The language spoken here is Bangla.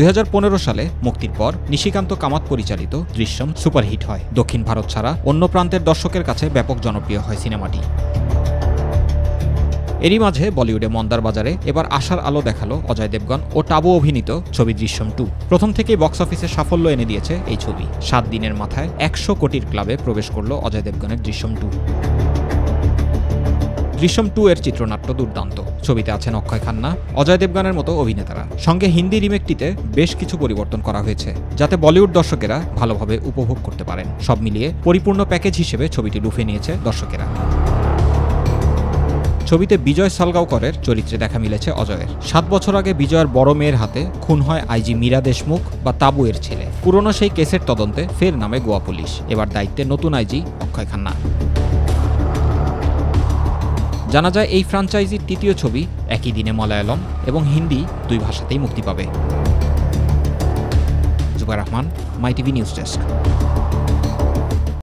দুই হাজার পনেরো সালে মুক্তির পর নিশিকান্ত কামাত পরিচালিত দৃশ্যম সুপারহিট হয়। দক্ষিণ ভারত ছাড়া অন্য প্রান্তের দর্শকের কাছে ব্যাপক জনপ্রিয় হয় সিনেমাটি। এরই মাঝে বলিউডে মন্দার বাজারে এবার আশার আলো দেখাল অজয় দেবগন ও টাবু অভিনীত ছবি দৃশ্যম টু। প্রথম থেকেই বক্স অফিসে সাফল্য এনে দিয়েছে এই ছবি। সাত দিনের মাথায় একশো কোটির ক্লাবে প্রবেশ করল অজয় দেবগনের দৃশ্যম টু। দৃশ্যম টু এর চিত্রনাট্য দুর্দান্ত। ছবিতে আছেন অক্ষয় খান্না, অজয় দেবগানের মতো অভিনেতারা। সঙ্গে হিন্দি রিমেকটিতে বেশ কিছু পরিবর্তন করা হয়েছে, যাতে বলিউড দর্শকেরা ভালোভাবে উপভোগ করতে পারেন। সব মিলিয়ে পরিপূর্ণ প্যাকেজ হিসেবে ছবিটি লুফে নিয়েছে দর্শকেরা। ছবিতে বিজয় সালগাঁওকরের চরিত্রে দেখা মিলেছে অজয়ের। সাত বছর আগে বিজয়ের বড় মেয়ের হাতে খুন হয় আইজি মীরা দেশমুখ বা তাবুয়ের ছেলে। পুরনো সেই কেসের তদন্তে ফের নামে গোয়া পুলিশ। এবার দায়িত্বে নতুন আইজি অক্ষয় খান্না। জানা যায় এই ফ্রাঞ্চাইজির তৃতীয় ছবি একই দিনে মালায়ালম এবং হিন্দি দুই ভাষাতেই মুক্তি পাবে। জুবাই Rahman my TV news desk.